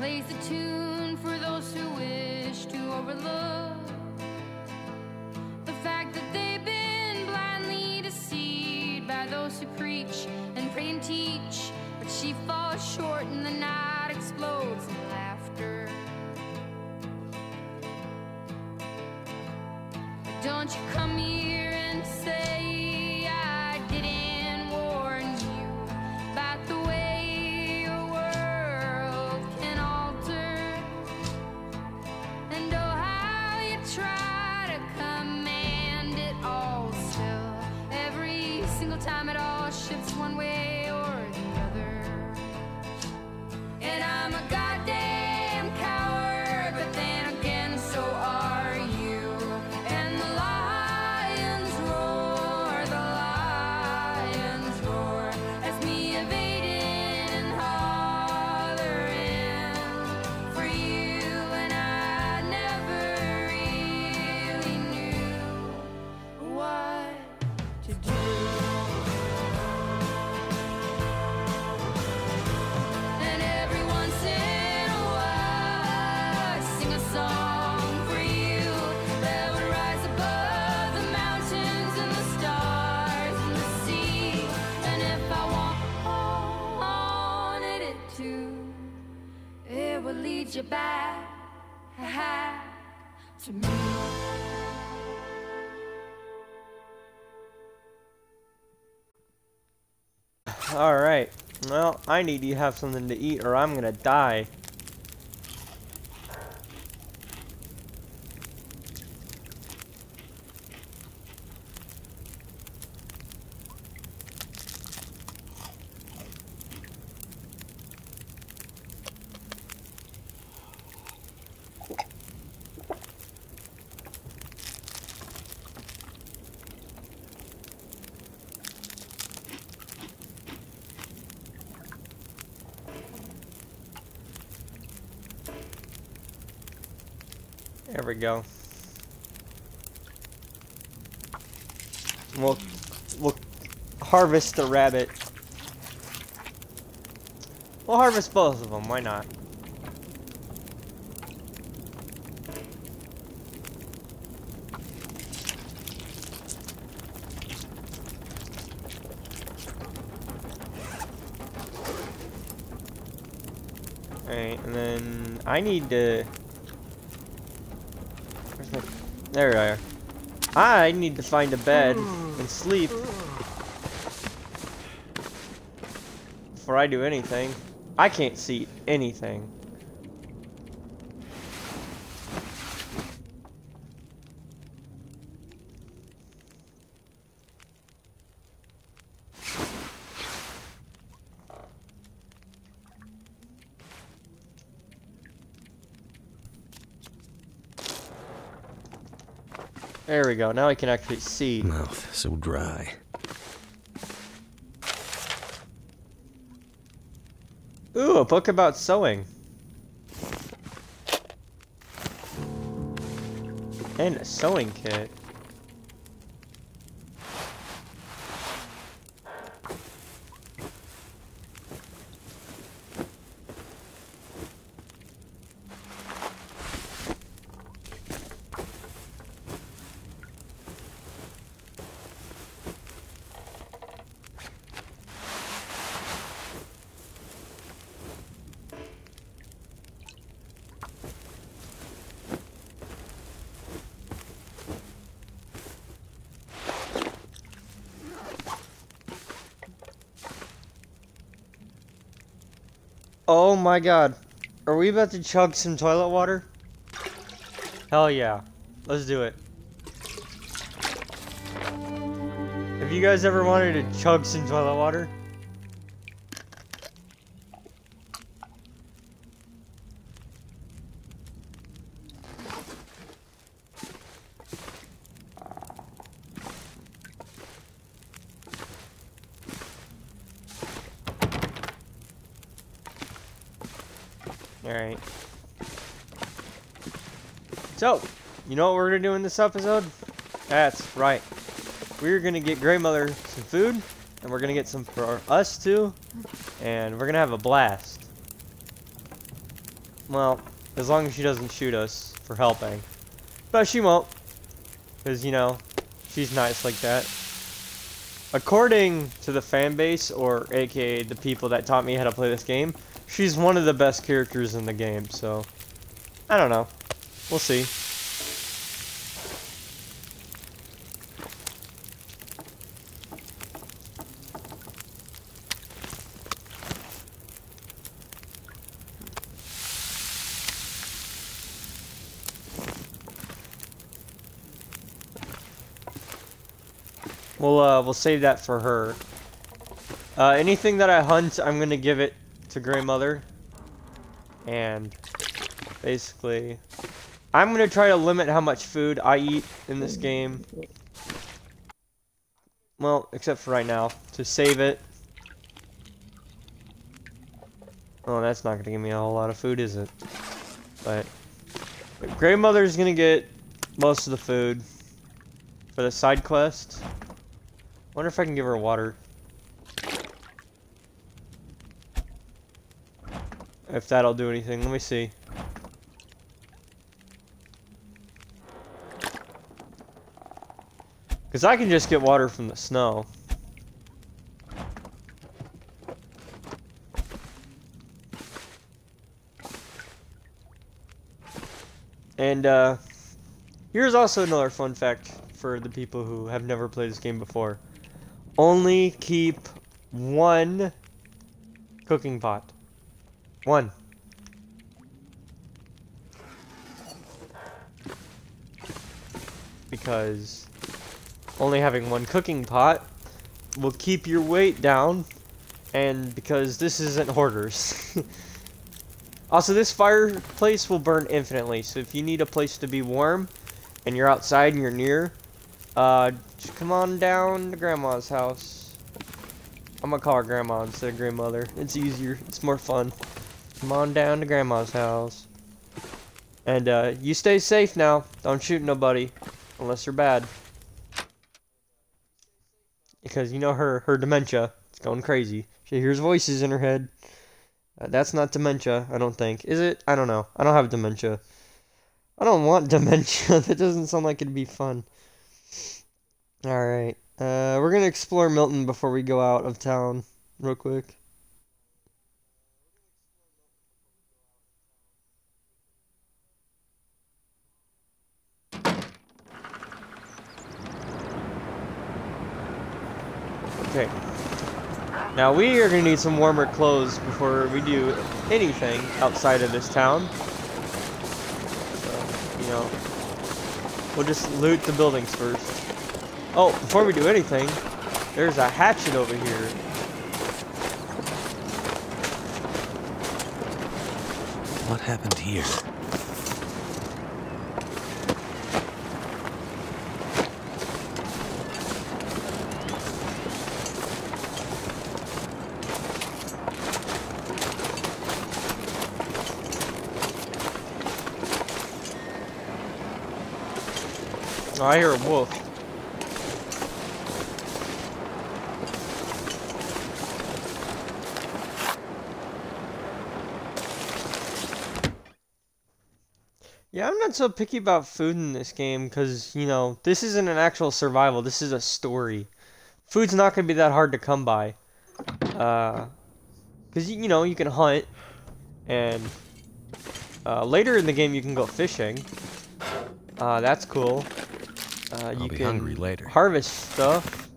plays the tune for those who wish to overlook the fact that they've been blindly deceived by those who preach and pray and teach. But she falls short and the night explodes in laughter. Don't you come here and say Alright. Well, I need to have something to eat or I'm gonna die. There we go. We'll, we'll harvest the rabbit. We'll harvest both of them, why not? Alright, and then I need to... My... There we are. I need to find a bed and sleep before I do anything. I can't see anything. There we go. Now I can actually see. Mouth so dry. Ooh, a book about sewing. And a sewing kit. Oh my god. Are we about to chug some toilet water? Hell yeah. Let's do it. Have you guys ever wanted to chug some toilet water? Alright. So, you know what we're gonna do in this episode? That's right. we're gonna get grandmother some food, and we're gonna get some for us too, and we're gonna have a blast. Well, as long as she doesn't shoot us for helping. But she won't. Because, you know, she's nice like that. According to the fan base, or aka the people that taught me how to play this game, she's one of the best characters in the game, so... I don't know. We'll see. We'll uh, we'll save that for her. Uh, anything that I hunt, I'm gonna give it to grandmother. And basically, I'm gonna try to limit how much food I eat in this game. Well, except for right now, to save it. Oh, that's not gonna give me a whole lot of food, is it? But grandmother's gonna get most of the food for the side quest. Wonder if I can give her water. If that'll do anything. Let me see. Because I can just get water from the snow. And, uh, here's also another fun fact for the people who have never played this game before only keep one cooking pot. One. Because only having one cooking pot will keep your weight down and because this isn't hoarders. also, this fireplace will burn infinitely, so if you need a place to be warm and you're outside and you're near, uh, come on down to Grandma's house. I'm gonna call her Grandma instead of Grandmother. It's easier. It's more fun. Come on down to Grandma's house. And, uh, you stay safe now. Don't shoot nobody. Unless they're bad. Because, you know her, her dementia. It's going crazy. She hears voices in her head. Uh, that's not dementia, I don't think. Is it? I don't know. I don't have dementia. I don't want dementia. that doesn't sound like it'd be fun. Alright. Uh, we're gonna explore Milton before we go out of town, real quick. Okay. Now we are gonna need some warmer clothes before we do anything outside of this town. So, you know, we'll just loot the buildings first. Oh, before we do anything, there's a hatchet over here. What happened here? Oh, I hear a wolf. Yeah, I'm not so picky about food in this game because, you know, this isn't an actual survival. This is a story. Food's not going to be that hard to come by. Uh, because, you know, you can hunt. And uh, later in the game, you can go fishing. Uh, that's cool. Uh, I'll you be can hungry later. harvest stuff.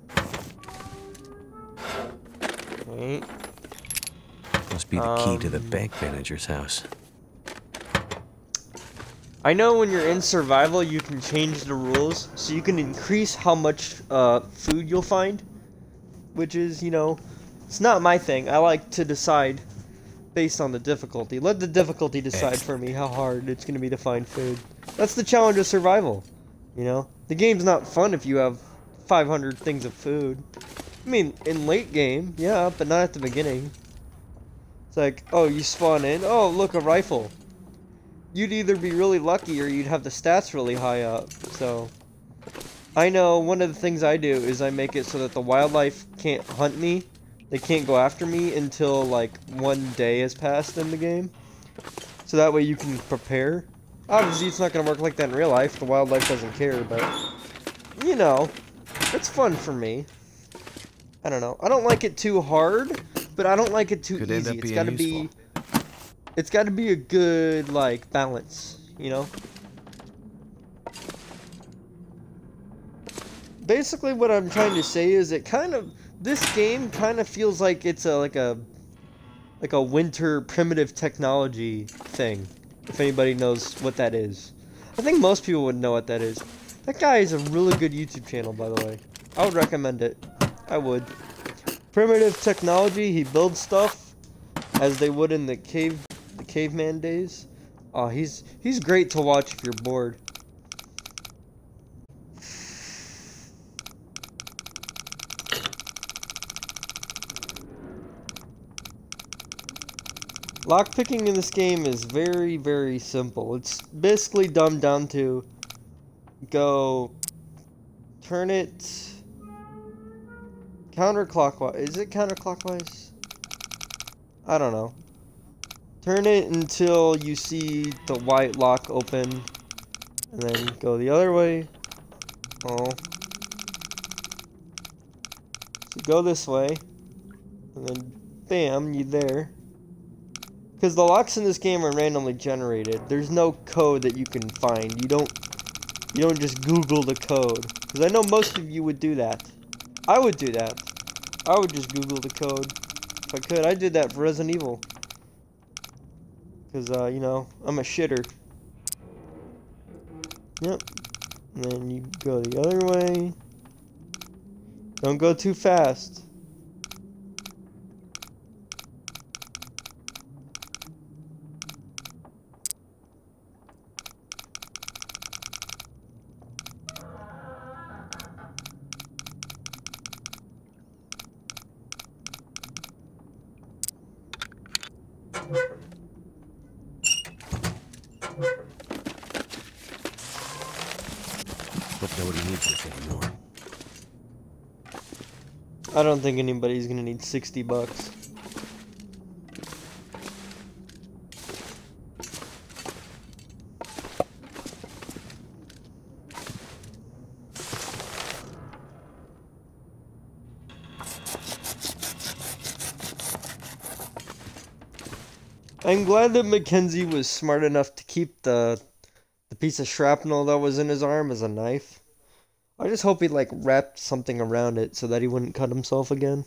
Right. Must be the key to the Um, bank manager's house. I know when you're in survival, you can change the rules, so you can increase how much uh, food you'll find, which is, you know, it's not my thing. I like to decide based on the difficulty. Let the difficulty decide for me how hard it's going to be to find food. That's the challenge of survival, you know? The game's not fun if you have 500 things of food. I mean, in late game, yeah, but not at the beginning. It's like, oh, you spawn in, oh, look, a rifle you'd either be really lucky or you'd have the stats really high up. So I know one of the things I do is I make it so that the wildlife can't hunt me. They can't go after me until like one day has passed in the game. So that way you can prepare. Obviously it's not going to work like that in real life. The wildlife doesn't care, but you know, it's fun for me. I don't know. I don't like it too hard, but I don't like it too Could easy. It's got to be it's got to be a good like balance, you know? Basically what I'm trying to say is it kind of this game kind of feels like it's a like a like a winter primitive technology thing. If anybody knows what that is. I think most people would know what that is. That guy is a really good YouTube channel by the way. I would recommend it. I would. Primitive technology, he builds stuff as they would in the cave the caveman days. Oh, he's he's great to watch if you're bored. Lockpicking in this game is very, very simple. It's basically dumbed down to go turn it counterclockwise. Is it counterclockwise? I don't know. Turn it until you see the white lock open, and then go the other way. Oh. So go this way, and then bam, you there. Because the locks in this game are randomly generated. There's no code that you can find. You don't you don't just Google the code. Because I know most of you would do that. I would do that. I would just Google the code. If I could. I did that for Resident Evil. Because, uh, you know, I'm a shitter. Yep. And then you go the other way. Don't go too fast. Hope nobody needs this anymore. I don't think anybody's gonna need 60 bucks. I'm glad that Mackenzie was smart enough to keep the the piece of shrapnel that was in his arm as a knife. I just hope he like wrapped something around it so that he wouldn't cut himself again.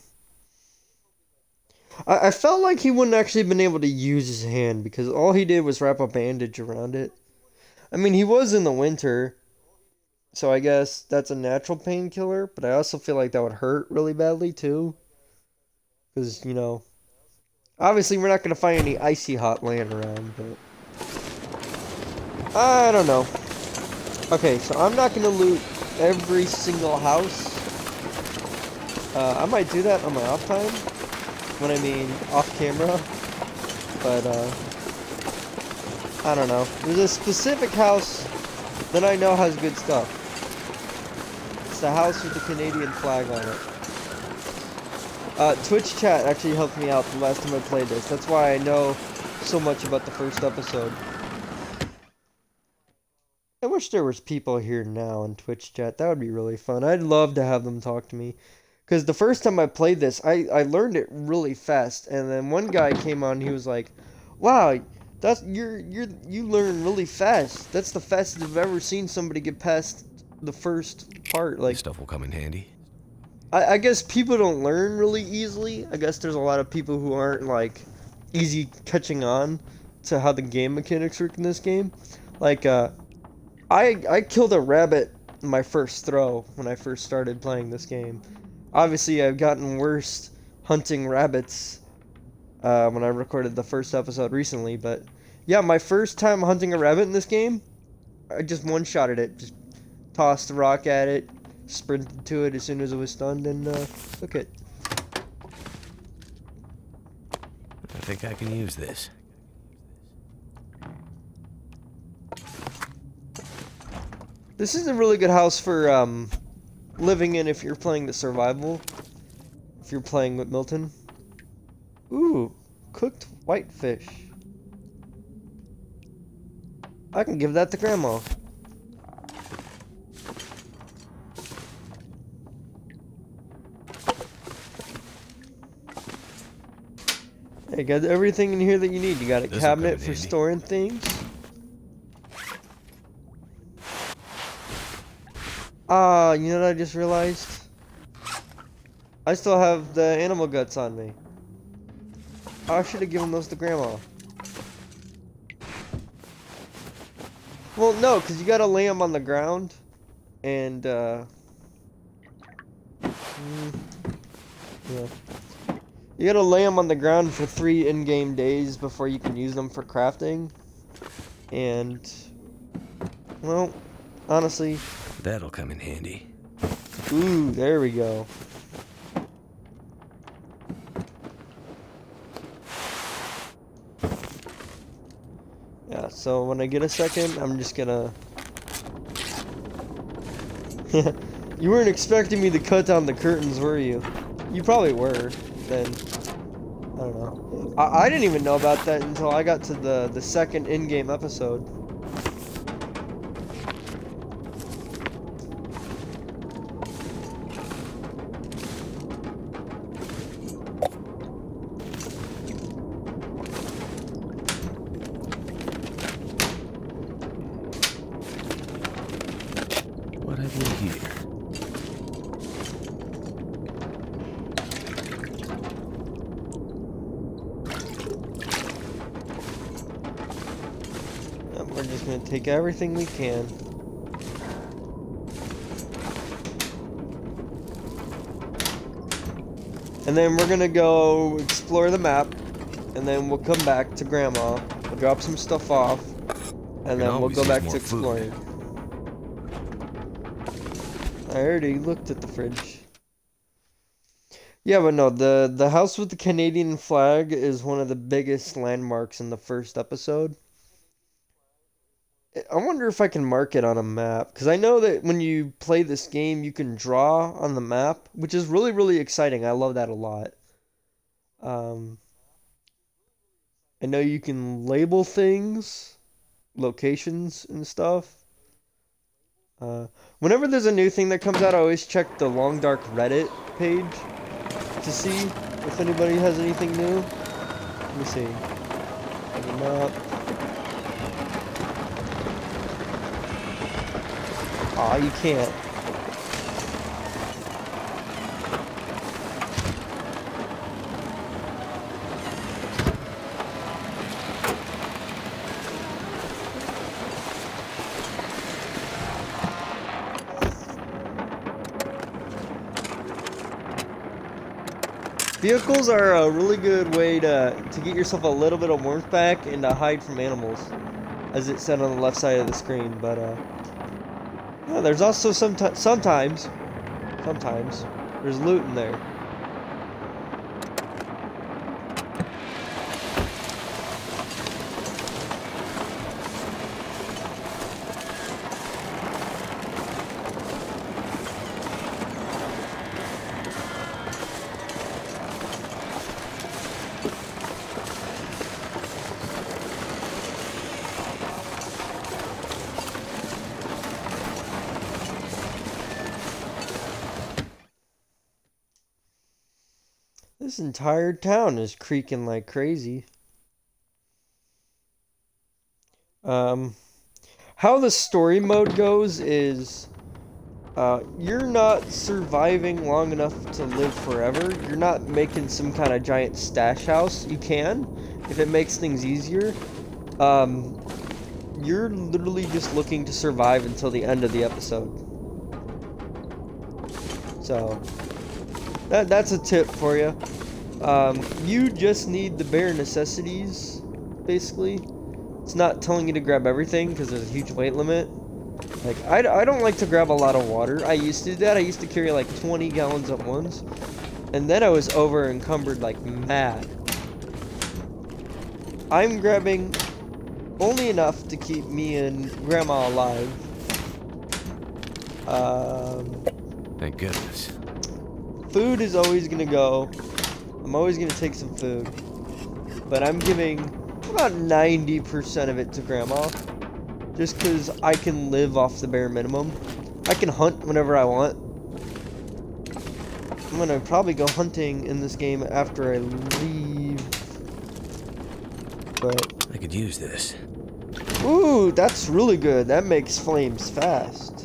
I, I felt like he wouldn't actually been able to use his hand because all he did was wrap a bandage around it. I mean, he was in the winter, so I guess that's a natural painkiller, but I also feel like that would hurt really badly too. Because, you know, obviously we're not going to find any icy hot laying around, but. I don't know. Okay, so I'm not going to loot every single house. Uh, I might do that on my off time. When I mean off camera. But, uh, I don't know. There's a specific house that I know has good stuff. It's the house with the Canadian flag on it. Uh, Twitch chat actually helped me out the last time I played this. That's why I know so much about the first episode. I wish there was people here now in Twitch chat. That would be really fun. I'd love to have them talk to me. Because the first time I played this, I, I learned it really fast. And then one guy came on, he was like, Wow, that's you're you're you learn really fast. That's the fastest I've ever seen somebody get past the first part. Like stuff will come in handy. I, I guess people don't learn really easily. I guess there's a lot of people who aren't like easy catching on to how the game mechanics work in this game. Like uh I I killed a rabbit in my first throw when I first started playing this game. Obviously I've gotten worse hunting rabbits uh, when I recorded the first episode recently, but yeah, my first time hunting a rabbit in this game, I just one shotted it, just tossed a rock at it, sprinted to it as soon as it was stunned, and uh, took it. I think I can use this. This is a really good house for um, living in if you're playing the survival. If you're playing with Milton. Ooh, cooked whitefish. I can give that to Grandma. Hey, got everything in here that you need. You got a cabinet for handy. storing things. Ah, you know what I just realized? I still have the animal guts on me. I should have given those to Grandma. Well, no, because you gotta lay them on the ground. And, uh... mm, yeah. You gotta lay them on the ground for three in-game days before you can use them for crafting. And... Well, honestly... That'll come in handy. Ooh, there we go. Yeah, so when I get a second, I'm just gonna... you weren't expecting me to cut down the curtains, were you? You probably were, then. I don't know. I, I didn't even know about that until I got to the, the second in-game episode. Everything we can. And then we're gonna go explore the map, and then we'll come back to Grandma. We'll drop some stuff off, and then we'll go back to food. exploring. I already looked at the fridge. Yeah, but no, the the house with the Canadian flag is one of the biggest landmarks in the first episode. I wonder if I can mark it on a map because I know that when you play this game, you can draw on the map, which is really really exciting. I love that a lot. Um, I know you can label things, locations and stuff. Uh, whenever there's a new thing that comes out, I always check the Long Dark Reddit page to see if anybody has anything new. Let me see. Aw, you can't. Vehicles are a really good way to, to get yourself a little bit of warmth back and to hide from animals, as it said on the left side of the screen. But uh, yeah, there's also some sometimes, sometimes there's loot in there. Entire town is creaking like crazy. Um, how the story mode goes is, uh, you're not surviving long enough to live forever. You're not making some kind of giant stash house. You can, if it makes things easier. Um, you're literally just looking to survive until the end of the episode. So, that, that's a tip for you. Um, you just need the bare necessities, basically. It's not telling you to grab everything because there's a huge weight limit. Like, I, I don't like to grab a lot of water. I used to do that. I used to carry like 20 gallons at once. And then I was over encumbered like mad. I'm grabbing only enough to keep me and Grandma alive. Um, Thank goodness. Food is always gonna go. I'm always gonna take some food. But I'm giving about 90% of it to Grandma. Just because I can live off the bare minimum. I can hunt whenever I want. I'm gonna probably go hunting in this game after I leave. But I could use this. Ooh, that's really good. That makes flames fast.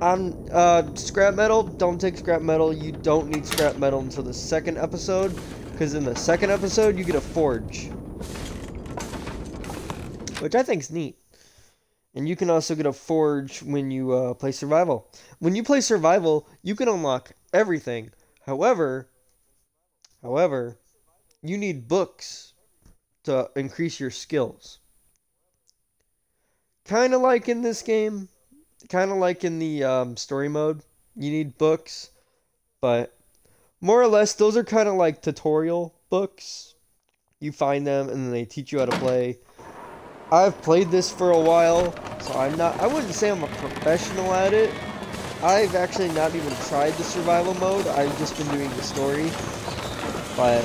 Um, uh, scrap metal, don't take scrap metal. You don't need scrap metal until the second episode, because in the second episode, you get a forge. Which I think is neat. And you can also get a forge when you uh, play survival. When you play survival, you can unlock everything. However, however, you need books to increase your skills. Kind of like in this game, kind of like in the um, story mode, you need books, but more or less, those are kind of like tutorial books. You find them and then they teach you how to play. I've played this for a while, so I'm not, I wouldn't say I'm a professional at it. I've actually not even tried the survival mode, I've just been doing the story. But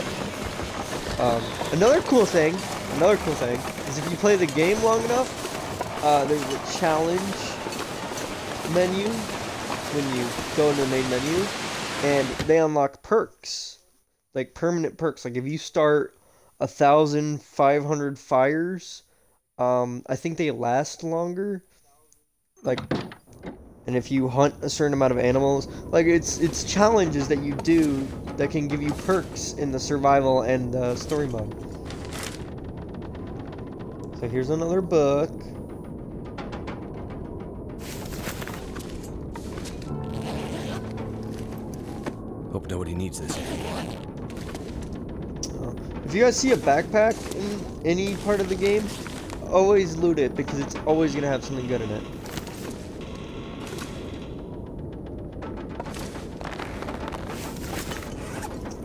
um, another cool thing, another cool thing, is if you play the game long enough, uh, there's a challenge menu when you go into the main menu, and they unlock perks, like permanent perks. Like if you start a thousand five hundred fires, um, I think they last longer. Like, and if you hunt a certain amount of animals, like it's it's challenges that you do that can give you perks in the survival and the story mode. So here's another book. Hope nobody needs this anymore. If you guys see a backpack in any part of the game, always loot it because it's always gonna have something good in it.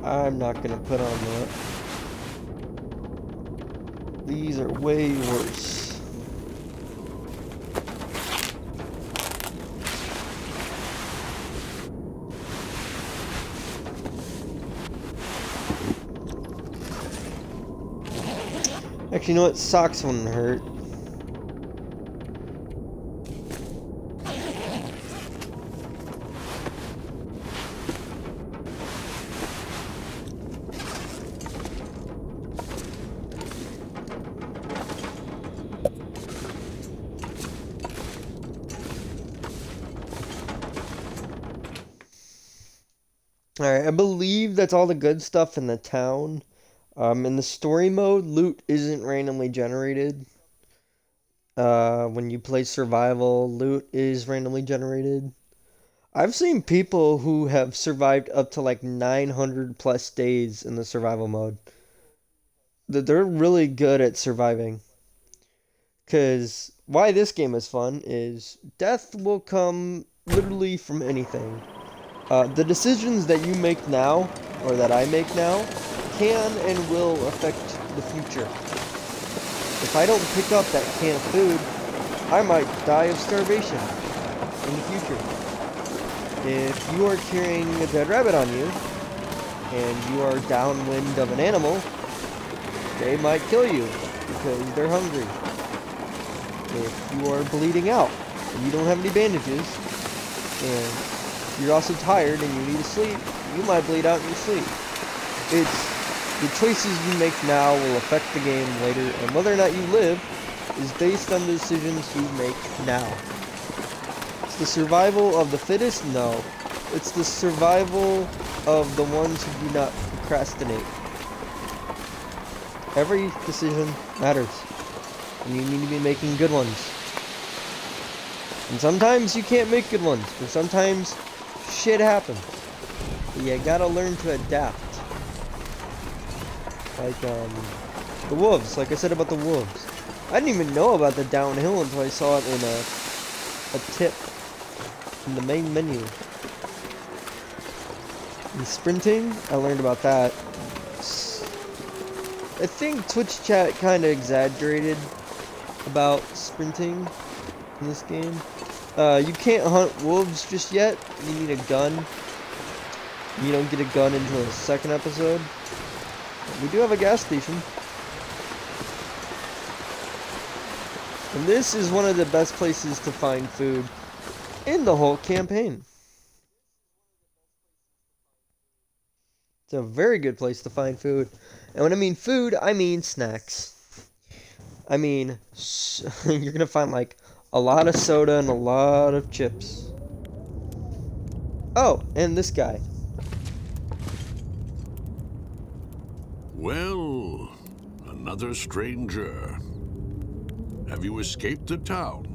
I'm not gonna put on that. These are way worse. You know what? Socks wouldn't hurt. Alright, I believe that's all the good stuff in the town. Um, in the story mode, loot isn't randomly generated. Uh, when you play survival, loot is randomly generated. I've seen people who have survived up to like 900 plus days in the survival mode. They're really good at surviving. Because why this game is fun is death will come literally from anything. Uh, the decisions that you make now, or that I make now, can and will affect the future. If I don't pick up that can of food, I might die of starvation in the future. If you are carrying a dead rabbit on you, and you are downwind of an animal, they might kill you because they're hungry. If you are bleeding out and you don't have any bandages, and you're also tired and you need to sleep, you might bleed out in your sleep. It's the choices you make now will affect the game later, and whether or not you live is based on the decisions you make now. It's the survival of the fittest? No. It's the survival of the ones who do not procrastinate. Every decision matters, and you need to be making good ones. And sometimes you can't make good ones, but sometimes shit happens. But you gotta learn to adapt. Like, um, the wolves, like I said about the wolves. I didn't even know about the downhill until I saw it in a, a tip in the main menu. And sprinting, I learned about that. I think Twitch chat kind of exaggerated about sprinting in this game. Uh, you can't hunt wolves just yet. You need a gun. You don't get a gun until the second episode. We do have a gas station. And this is one of the best places to find food in the whole campaign. It's a very good place to find food. And when I mean food, I mean snacks. I mean, you're going to find like a lot of soda and a lot of chips. Oh, and this guy. Well, another stranger. Have you escaped the town?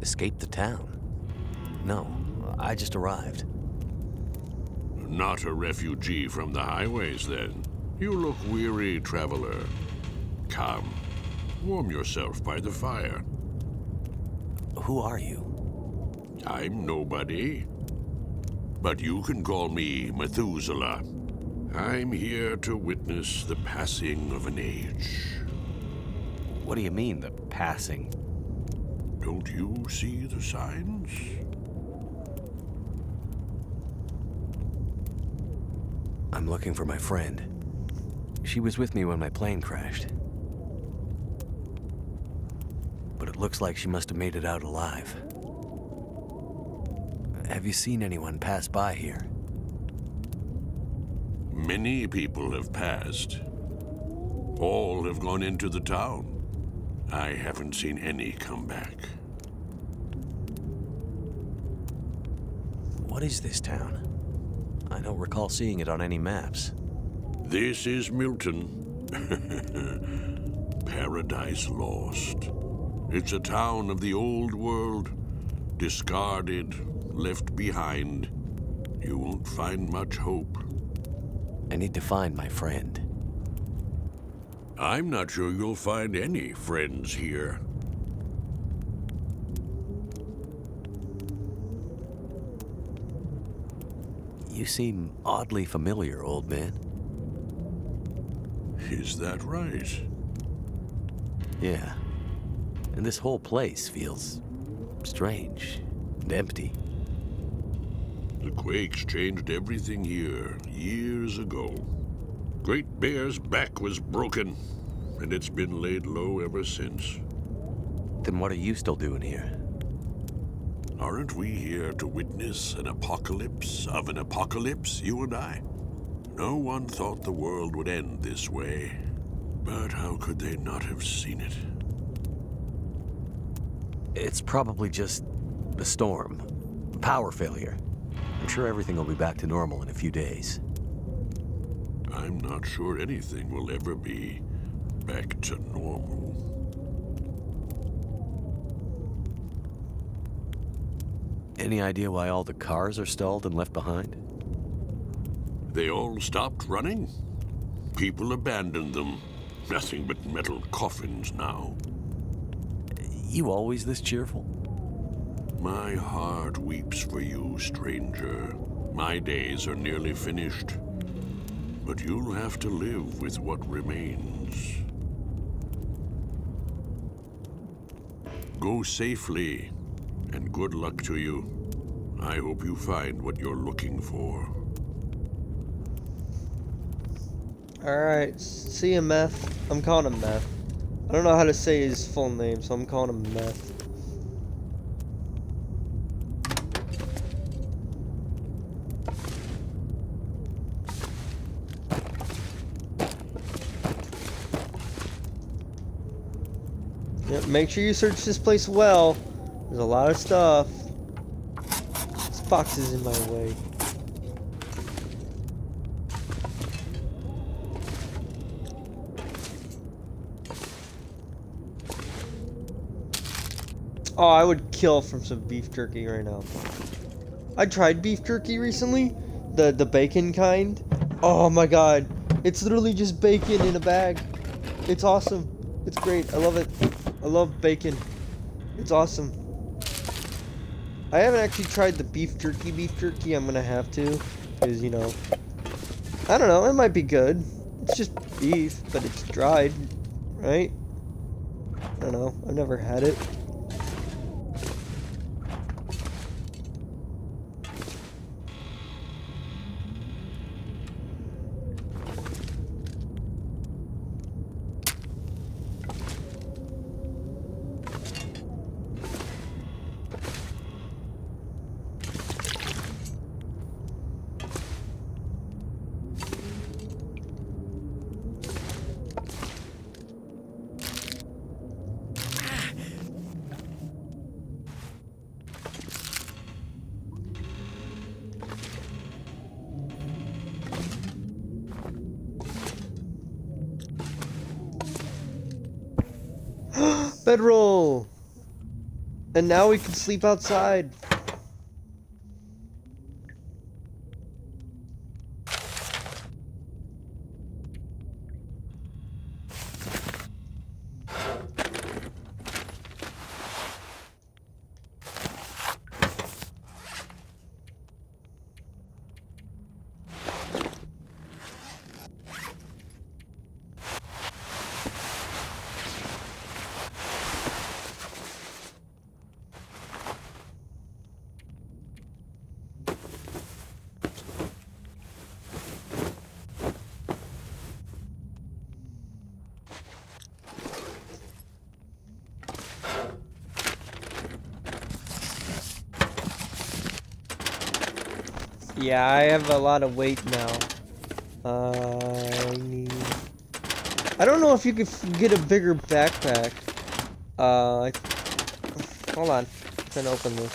Escaped the town? No, I just arrived. Not a refugee from the highways, then. You look weary, traveler. Come, warm yourself by the fire. Who are you? I'm nobody. But you can call me Methuselah. I'm here to witness the passing of an age. What do you mean, the passing? Don't you see the signs? I'm looking for my friend. She was with me when my plane crashed. But it looks like she must have made it out alive. Have you seen anyone pass by here? Many people have passed. All have gone into the town. I haven't seen any come back. What is this town? I don't recall seeing it on any maps. This is Milton. Paradise Lost. It's a town of the old world, discarded, left behind. You won't find much hope. I need to find my friend. I'm not sure you'll find any friends here. You seem oddly familiar, old man. Is that right? Yeah. And this whole place feels strange and empty. The quakes changed everything here years ago. Great Bear's back was broken, and it's been laid low ever since. Then what are you still doing here? Aren't we here to witness an apocalypse of an apocalypse, you and I? No one thought the world would end this way. But how could they not have seen it? It's probably just a storm. Power failure. I'm sure everything will be back to normal in a few days. I'm not sure anything will ever be back to normal. Any idea why all the cars are stalled and left behind? They all stopped running. People abandoned them. Nothing but metal coffins now. You always this cheerful? My heart weeps for you, stranger. My days are nearly finished. But you'll have to live with what remains. Go safely, and good luck to you. I hope you find what you're looking for. Alright, see you, Meth. I'm calling him Meth. I don't know how to say his full name, so I'm calling him Meth. Yep, make sure you search this place well. There's a lot of stuff. This box is in my way. Oh, I would kill from some beef jerky right now. I tried beef jerky recently, the the bacon kind. Oh my god, it's literally just bacon in a bag. It's awesome. It's great. I love it. I love bacon. It's awesome. I haven't actually tried the beef jerky beef jerky. I'm gonna have to, because you know, I don't know. It might be good. It's just beef, but it's dried, right? I don't know. I've never had it. And now we can sleep outside. Yeah, I have a lot of weight now. I need... I don't know if you could get a bigger backpack. Uh, hold on. To open this.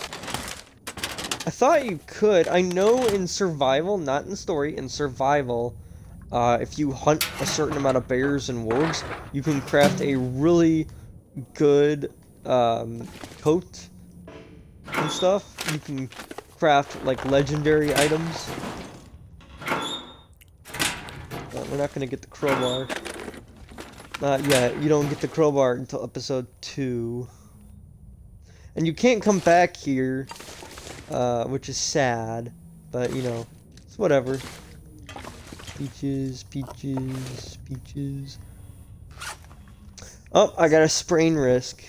I thought you could. I know in survival, not in story, in survival, uh, if you hunt a certain amount of bears and wolves, you can craft a really good um, coat and stuff. You can craft like legendary items. Uh, we're not gonna get the crowbar. Not yet. You don't get the crowbar until episode two. And you can't come back here, uh, which is sad. But you know, it's whatever. Peaches, peaches, peaches. Oh, I got a sprain risk.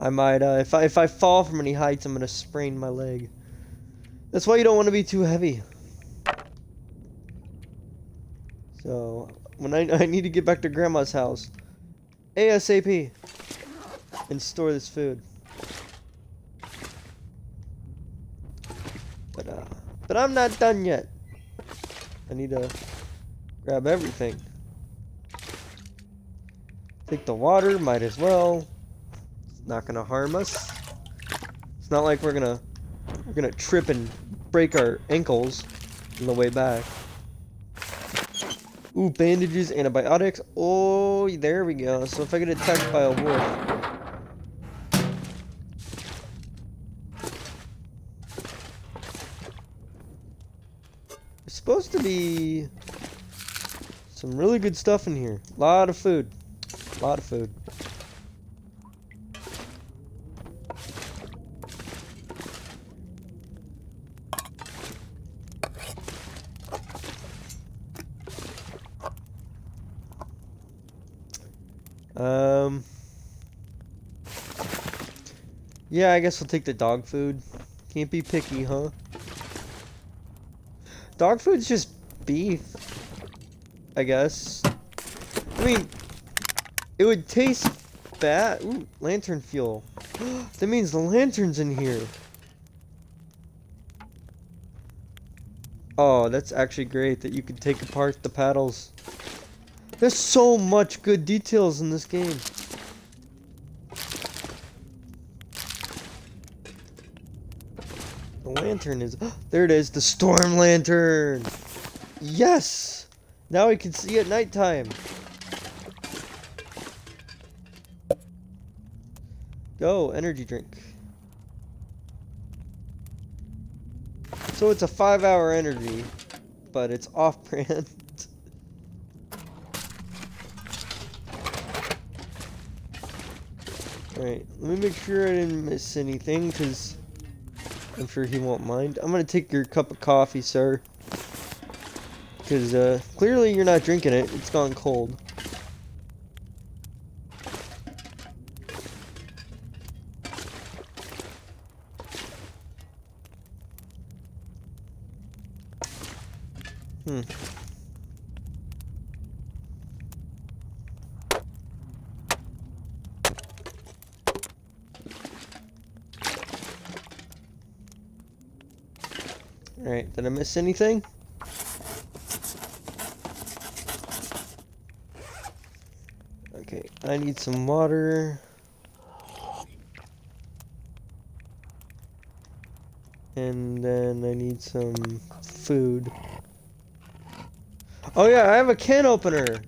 I might, uh, if I if I fall from any heights, I'm gonna sprain my leg. That's why you don't want to be too heavy. So, when I, I need to get back to Grandma's house, ASAP, and store this food. But, uh, but I'm not done yet. I need to grab everything. Take the water, might as well. It's not gonna harm us. It's not like we're gonna we're gonna trip and break our ankles on the way back. Ooh, bandages, antibiotics. Oh, there we go. So if I get attacked by a wolf. There's supposed to be some really good stuff in here. A lot of food. A lot of food. Yeah, I guess we'll take the dog food. Can't be picky, huh? Dog food's just beef. I guess. I mean, it would taste bad. Ooh, lantern fuel. that means the lantern's in here. Oh, that's actually great that you can take apart the paddles. There's so much good details in this game. Lantern is... There it is, the storm lantern! Yes! Now we can see at nighttime. Go, energy drink. So it's a five hour energy, but it's off brand. Alright, let me make sure I didn't miss anything, because I'm sure he won't mind. I'm gonna take your cup of coffee, sir. Because, uh, clearly you're not drinking it. It's gone cold. Hmm. Alright, did I miss anything? Okay, I need some water. And then I need some food. Oh yeah, I have a can opener!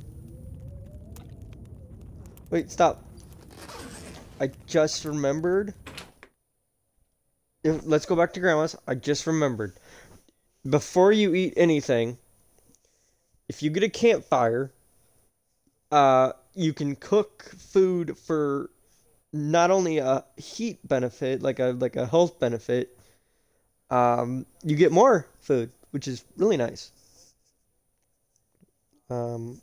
Wait, stop. I just remembered. If, let's go back to grandma's. I just remembered. Before you eat anything, if you get a campfire, uh, you can cook food for not only a heat benefit, like a like a health benefit. Um, you get more food, which is really nice. Um,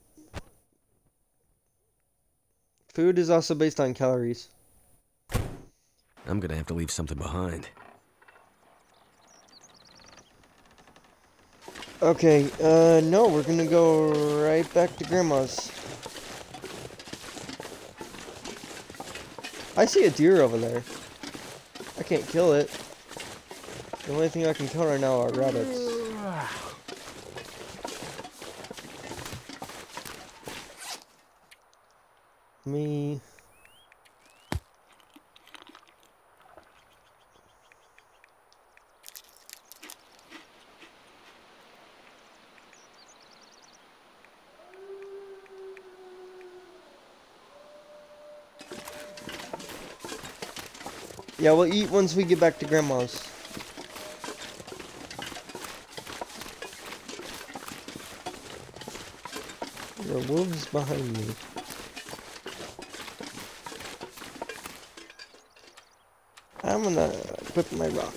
food is also based on calories. I'm gonna have to leave something behind. Okay, uh, no, we're gonna go right back to Grandma's. I see a deer over there. I can't kill it. The only thing I can kill right now are rabbits. Me. Yeah, we'll eat once we get back to Grandma's. Are wolves behind me. I'm gonna equip my rock.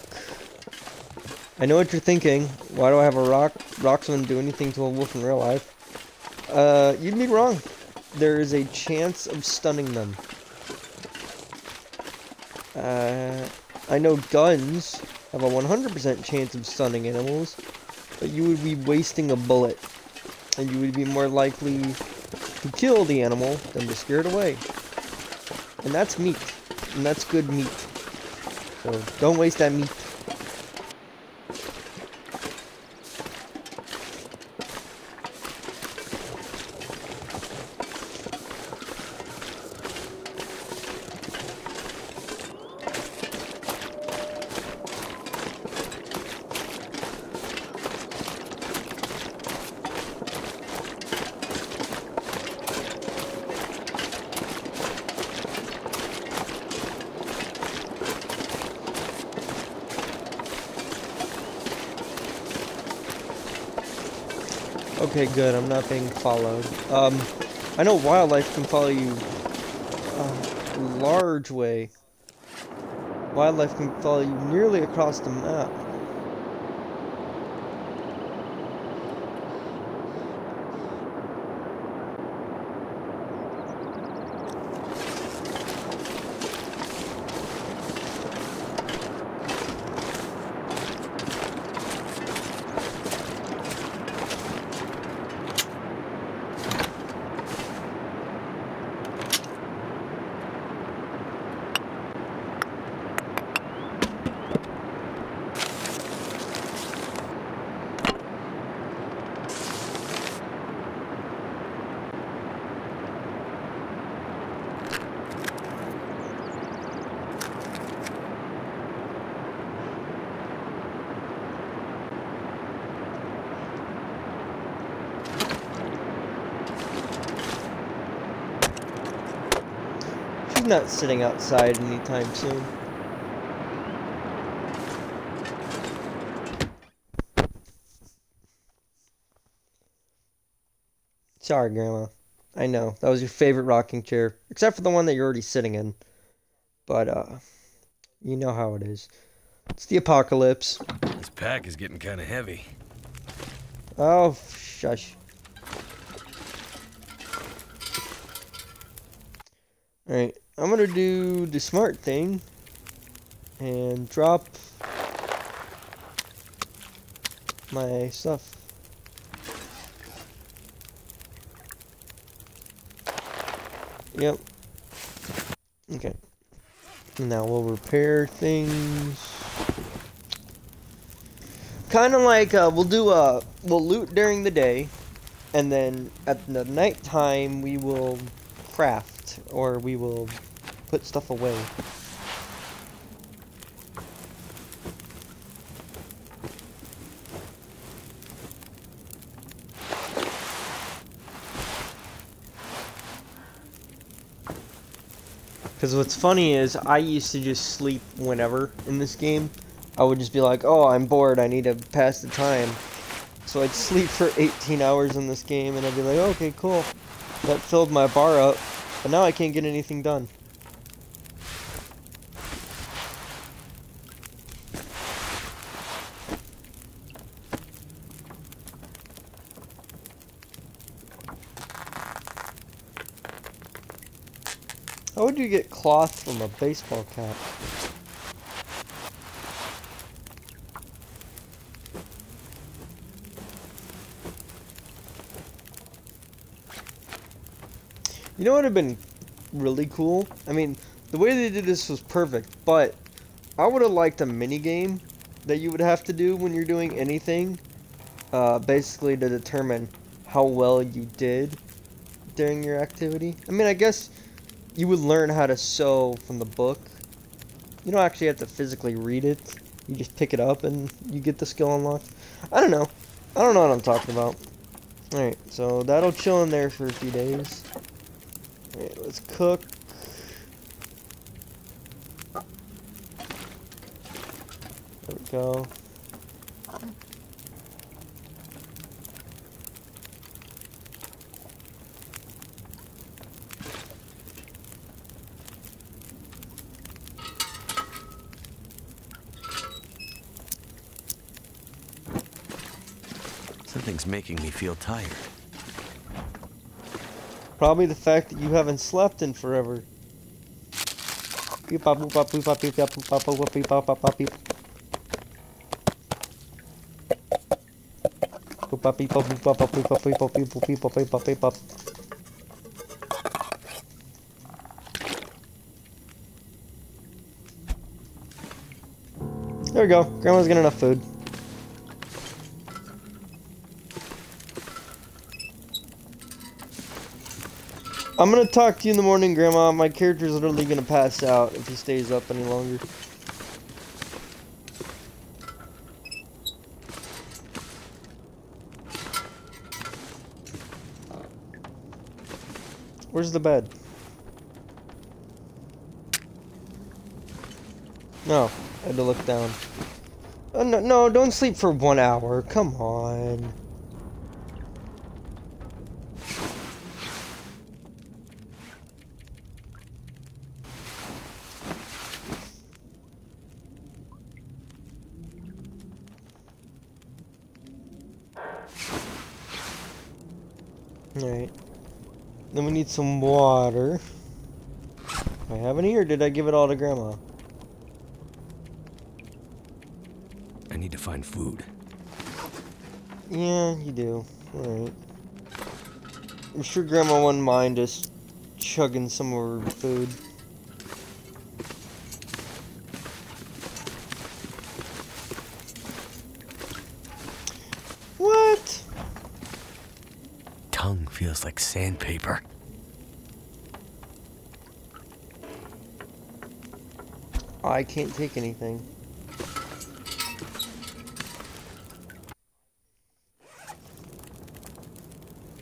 I know what you're thinking. Why do I have a rock? Rocks wouldn't do anything to a wolf in real life. Uh, you'd be wrong. There is a chance of stunning them. Uh, I know guns have a 100% chance of stunning animals, but you would be wasting a bullet, and you would be more likely to kill the animal than to scare it away. And that's meat, and that's good meat. So don't waste that meat. Okay, good. I'm not being followed. Um, I know wildlife can follow you a large way. Wildlife can follow you nearly across the map. Not sitting outside anytime soon. Sorry, Grandma. I know, that was your favorite rocking chair. Except for the one that you're already sitting in. But, uh, you know how it is. It's the apocalypse. This pack is getting kind of heavy. Oh, shush. Alright, I'm gonna do the smart thing and drop my stuff. Yep. Okay. Now we'll repair things. Kind of like uh, we'll do a we'll loot during the day, and then at the night time we will craft or we will put stuff away. Because what's funny is I used to just sleep whenever in this game. I would just be like, oh, I'm bored, I need to pass the time. So I'd sleep for 18 hours in this game and I'd be like, okay, cool. That filled my bar up, but now I can't get anything done. How would you get cloth from a baseball cap? You know what would have been really cool? I mean, the way they did this was perfect, but I would have liked a mini game that you would have to do when you're doing anything, uh, basically to determine how well you did during your activity. I mean, I guess you would learn how to sew from the book. You don't actually have to physically read it. You just pick it up and you get the skill unlocked. I don't know. I don't know what I'm talking about. Alright, so that'll chill in there for a few days. Alright, let's cook. There we go. Something's making me feel tired. Probably the fact that you haven't slept in forever. Beep, bop, boop, bop, boop, enough beep, I'm gonna talk to you in the morning, Grandma. My character's literally gonna pass out if he stays up any longer. Where's the bed? No, I had to look down. Oh, no, no, don't sleep for one hour. Come on. Alright. Then we need some water. I have any or did I give it all to Grandma? I need to find food. Yeah, you do. Alright. I'm sure Grandma wouldn't mind us chugging some of her food. What? Tongue feels like sandpaper. I can't take anything.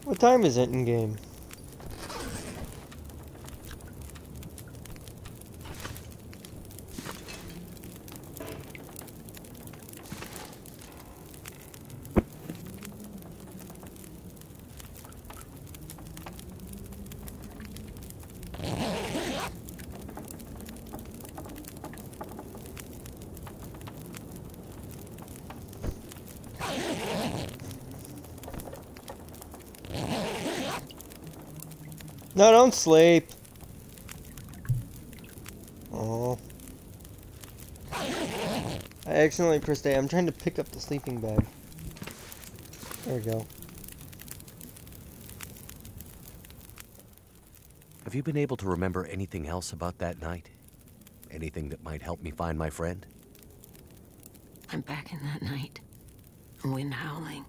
What time is it in game? No, don't sleep. Oh. I accidentally pressed A. I'm trying to pick up the sleeping bag. There we go. Have you been able to remember anything else about that night? Anything that might help me find my friend? I'm back in that night. Wind howling.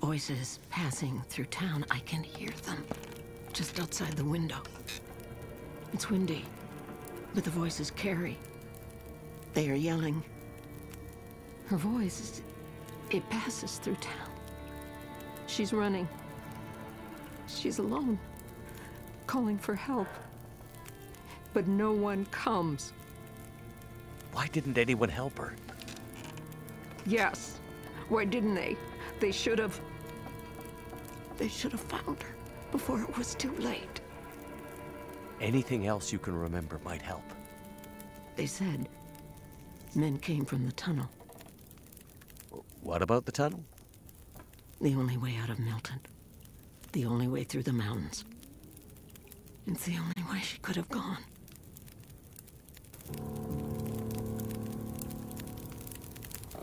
Voices passing through town. I can hear them. Just outside the window. It's windy, but the voices carry. They are yelling. Her voice, it passes through town. She's running. She's alone, calling for help. but no one comes. Why didn't anyone help her? Yes. Why didn't they? They should have. They should have found her before it was too late. Anything else you can remember might help. They said men came from the tunnel. What about the tunnel? The only way out of Milton. The only way through the mountains. It's the only way she could have gone.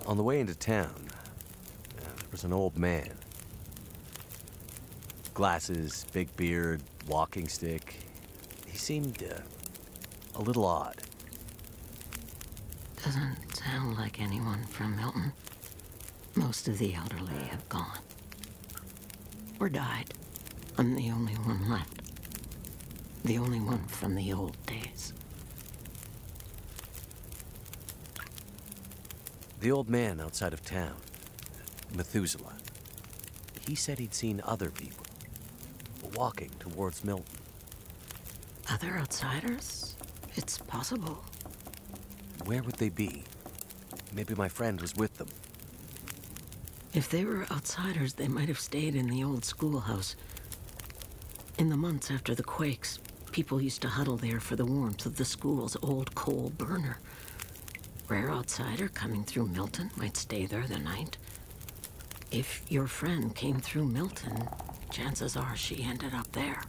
On the way into town, uh, there was an old man. Glasses, big beard, walking stick. He seemed uh, a little odd. Doesn't sound like anyone from Milton. Most of the elderly have gone. Or died. I'm the only one left. The only one from the old days. The old man outside of town, Methuselah, he said he'd seen other people walking towards Milton. Other outsiders? It's possible. Where would they be? Maybe my friend was with them. If they were outsiders, they might have stayed in the old schoolhouse. In the months after the quakes, people used to huddle there for the warmth of the school's old coal burner. Rare outsider coming through Milton might stay there the night. If your friend came through Milton, chances are she ended up there.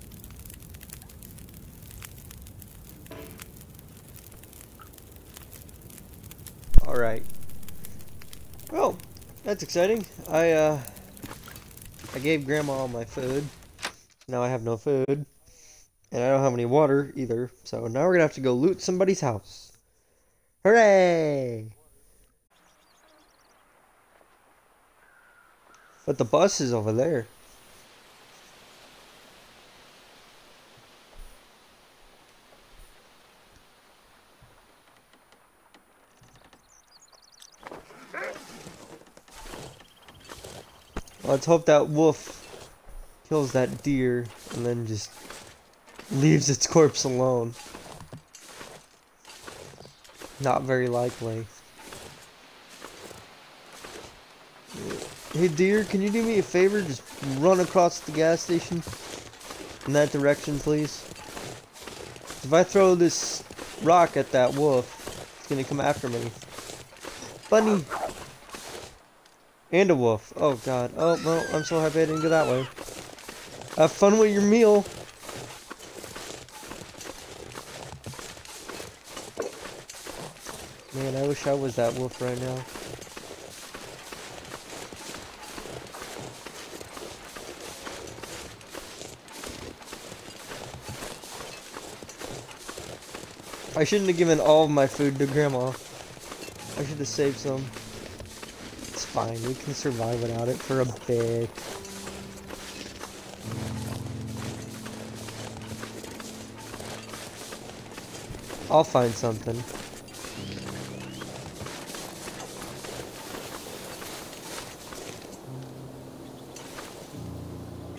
Alright. Well, that's exciting. I, uh, I gave Grandma all my food. Now I have no food. And I don't have any water either. So now we're gonna have to go loot somebody's house. Hooray! But the bus is over there. Let's hope that wolf kills that deer and then just leaves its corpse alone. Not very likely. Hey deer, can you do me a favor? Just run across the gas station in that direction, please. If I throw this rock at that wolf, it's gonna come after me. Bunny! And a wolf. Oh god. Oh, well, I'm so happy I didn't go that way. Have fun with your meal. Man, I wish I was that wolf right now. I shouldn't have given all of my food to Grandma. I should have saved some. Fine, we can survive without it for a bit. I'll find something.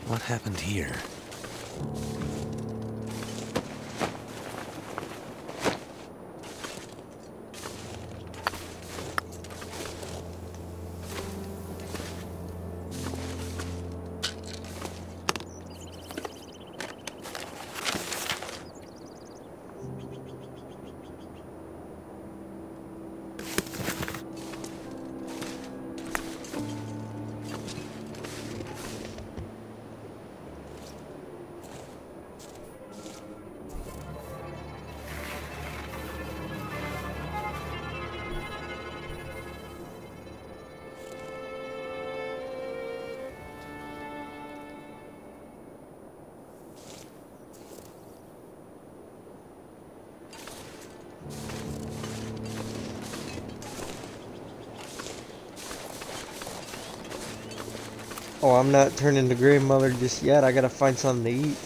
What happened here? Oh, I'm not turning to grandmother just yet. I gotta find something to eat.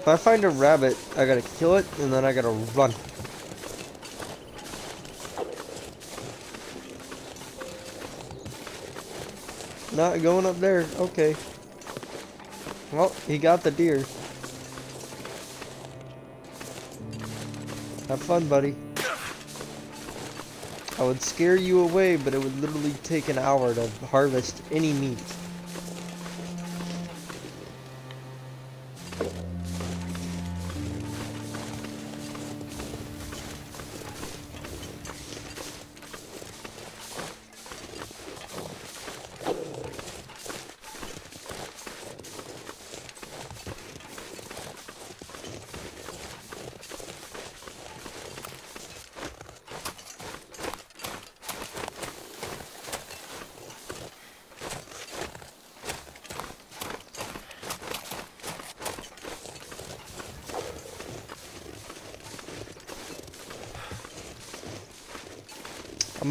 If I find a rabbit, I gotta kill it, and then I gotta run. not going up there. Okay. Well, he got the deer. Have fun, buddy. I would scare you away, but it would literally take an hour to harvest any meat.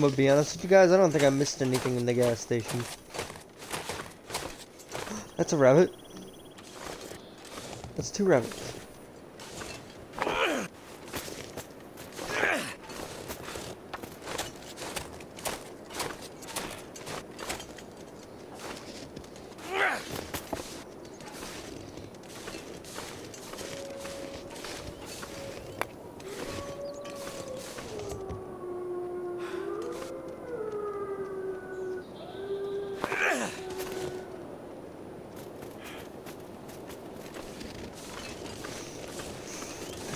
Gonna be honest with you guys, I don't think I missed anything in the gas station. That's a rabbit. That's two rabbits.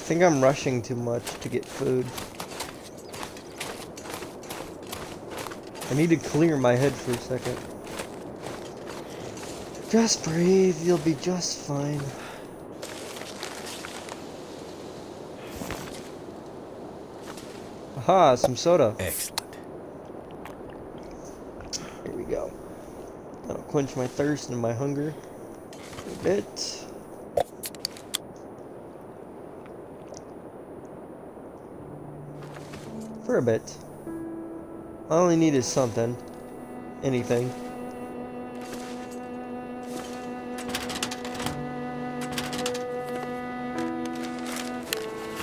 Think I'm rushing too much to get food. I need to clear my head for a second. Just breathe, you'll be just fine. Aha, some soda. Excellent. Here we go. That'll quench my thirst and my hunger a bit. For a bit. All I need is something. Anything.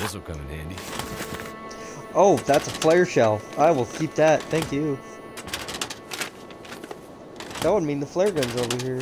This will come in handy. Oh, that's a flare shell. I will keep that. Thank you. That would mean the flare gun's over here.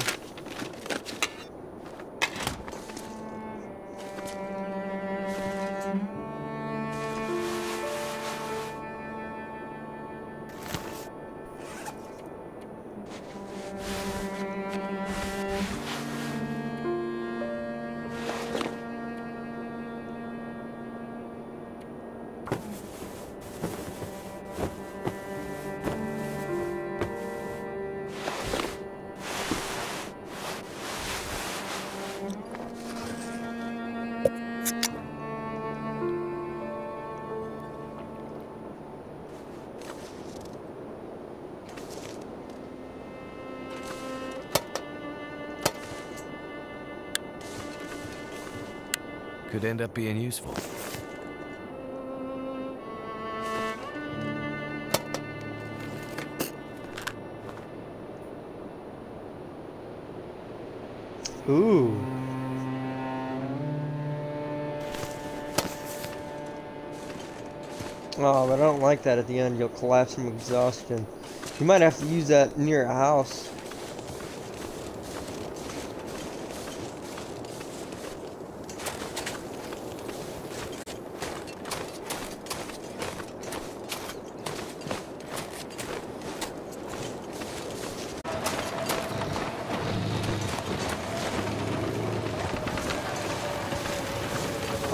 Could end up being useful. Ooh. Oh, but I don't like that at the end. You'll collapse from exhaustion. You might have to use that near a house.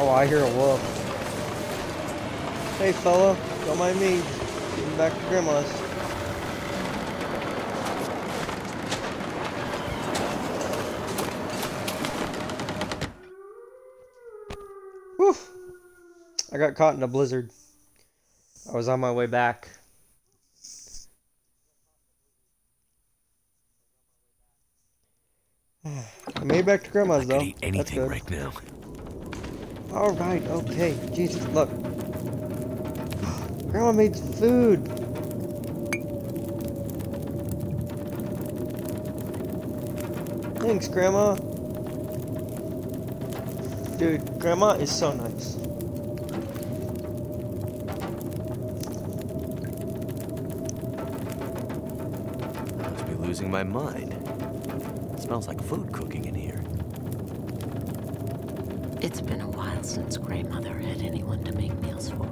Oh, I hear a wolf. Hey, fella, don't mind me. Getting back to Grandma's. Whew. I got caught in a blizzard. I was on my way back. I made it back to Grandma's though. eat anything right now. All right, okay. Jesus, look. Grandma made food. Thanks, Grandma. Dude, Grandma is so nice. Must be losing losing my mind. It smells like food cooking in here. It's been a while since Grey Mother had anyone to make meals for.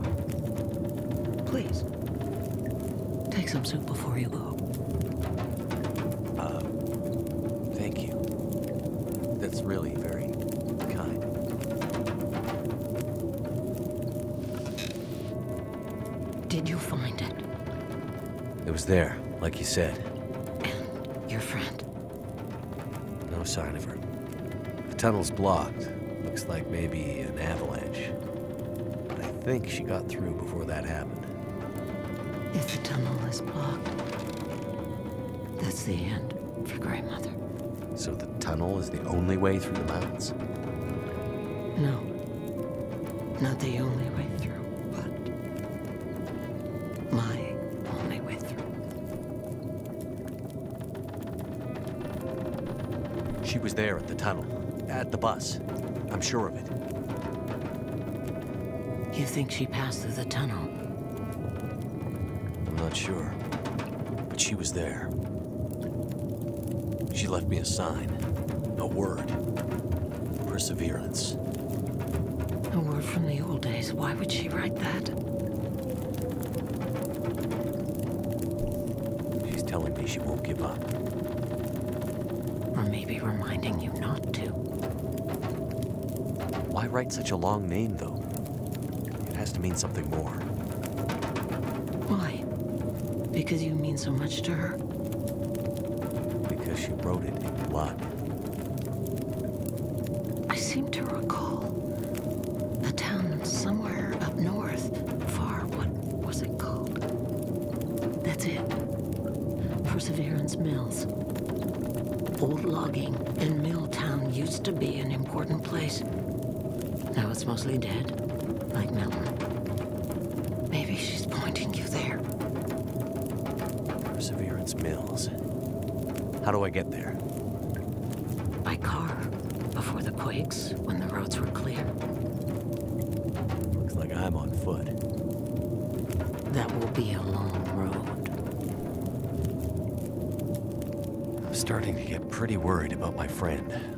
Please, take some soup before you go. Uh, thank you. That's really very kind. Did you find it? It was there, like you said. And your friend? No sign of her. The tunnel's blocked. Looks like maybe an avalanche. But I think she got through before that happened. If the tunnel is blocked, that's the end for Grey Mother. So the tunnel is the only way through the mountains? No. Not the only way through, but my only way through. She was there at the tunnel. At the bus. I'm sure of it. You think she passed through the tunnel? I'm not sure. But she was there. She left me a sign. A word. Perseverance. A word from the old days. Why would she write that? She's telling me she won't give up. Or maybe reminding you not to. Why write such a long name, though? It has to mean something more. Why? Because you mean so much to her? Because she wrote it in blood. I seem to recall a town somewhere up north, far. What was it called? That's it. Perseverance Mills. Old logging and mill town used to be an important place. Now it's mostly dead, like Milton. Maybe she's pointing you there. Perseverance Mills. How do I get there? By car, before the quakes, when the roads were clear. Looks like I'm on foot. That will be a long road. I'm starting to get pretty worried about my friend.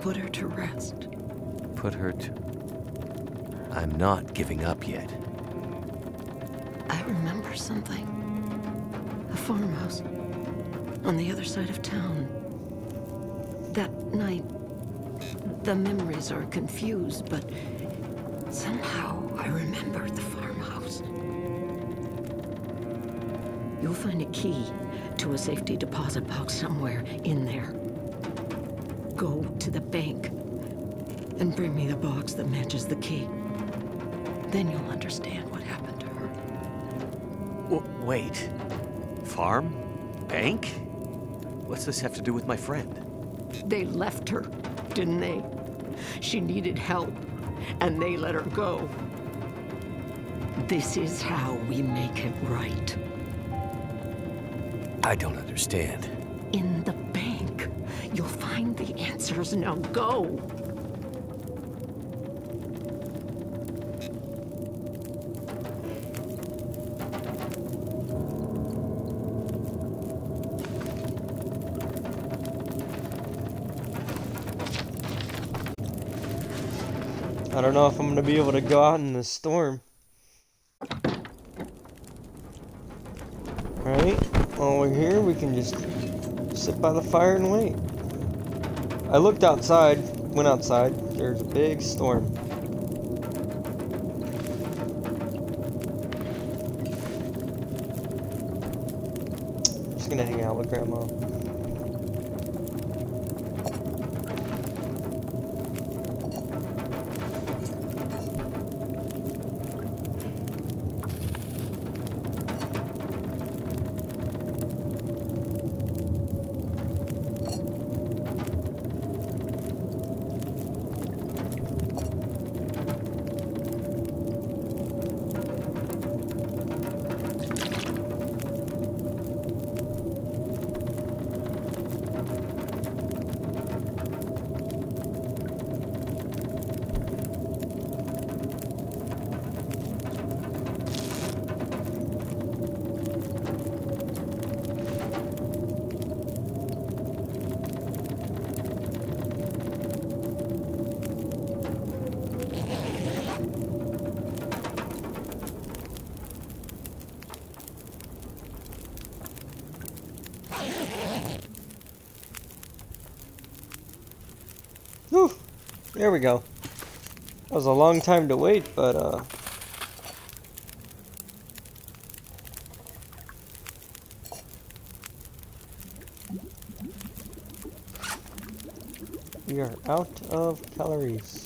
Put her to rest. Put her to... I'm not giving up yet. I remember something. A farmhouse on the other side of town. That night, the memories are confused, but somehow I remember the farmhouse. You'll find a key to a safety deposit box somewhere in there. Wait. Farm? Bank? What's this have to do with my friend? They left her, didn't they? She needed help, and they let her go. This is how we make it right. I don't understand. In the bank, you'll find the answers. Now go. Don't know if I'm gonna be able to go out in the storm. Alright, while we're here, we can just sit by the fire and wait. I looked outside, went outside, there's a big storm. Just gonna hang out with Grandma. There we go. That was a long time to wait, but uh We are out of calories.